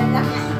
Bye.